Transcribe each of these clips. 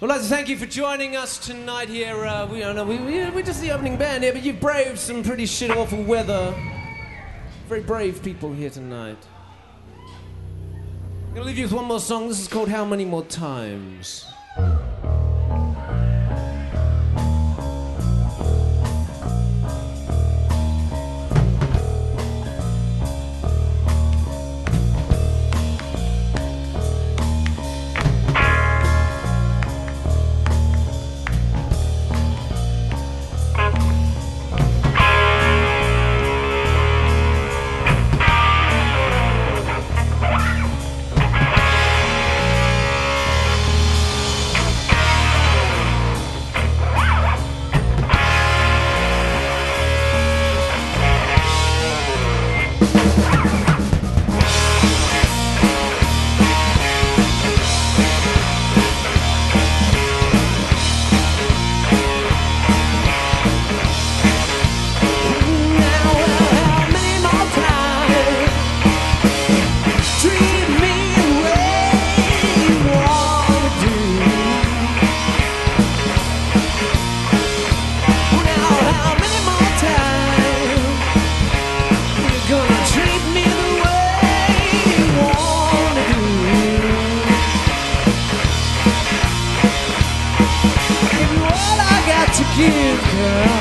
We'd like to thank you for joining us tonight here. Uh, we know, we, we, we're just the opening band here, but you've braved some pretty shit awful weather. Very brave people here tonight. I'm gonna leave you with one more song. This is called How Many More Times. Give,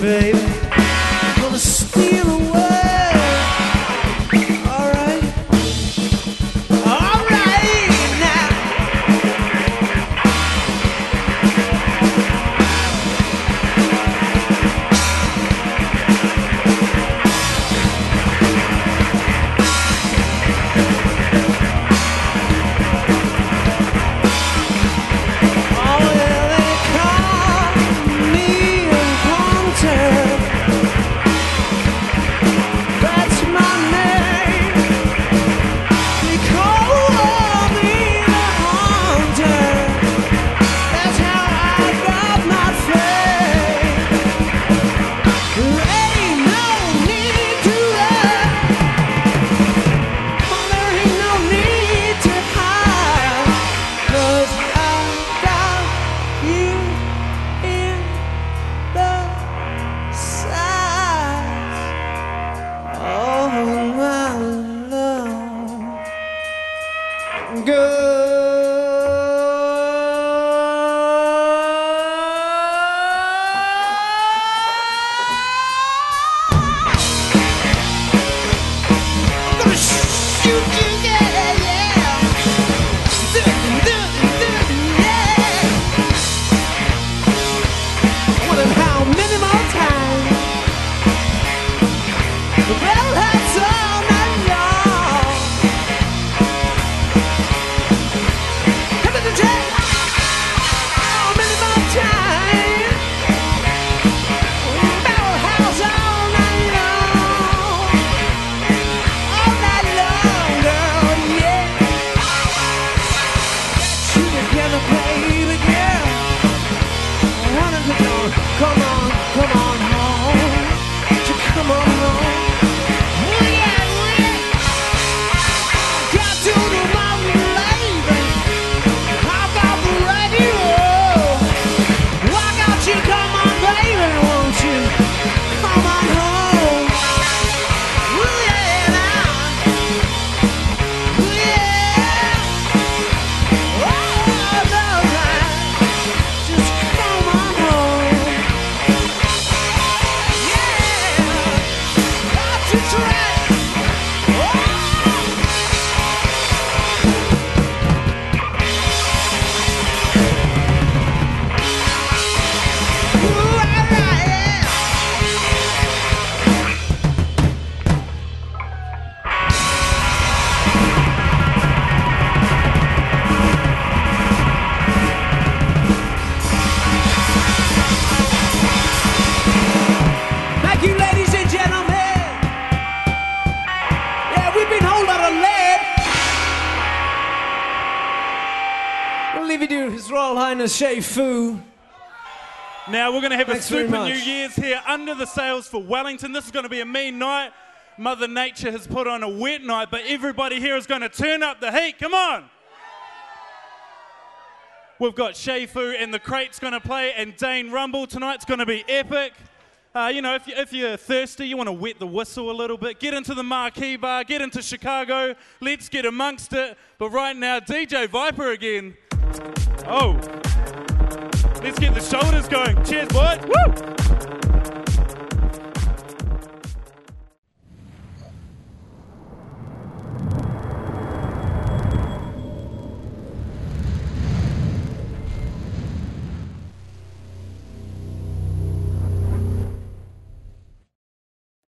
baby His Royal Highness Shea Fu. Now we're going to have Thanks a super. New Year's here under the sails for Wellington. This is going to be a mean night. Mother Nature has put on a wet night, but everybody here is going to turn up the heat. Come on. We've got Shea Fu and the Crate's going to play, and Dane Rumble tonight's going to be epic. Uh, you know, if, you, if you're thirsty, you want to wet the whistle a little bit, get into the Marquee Bar, get into Chicago. Let's get amongst it. But right now, DJ Viper again. Oh, let's get the shoulders going. Cheers, boys. Woo!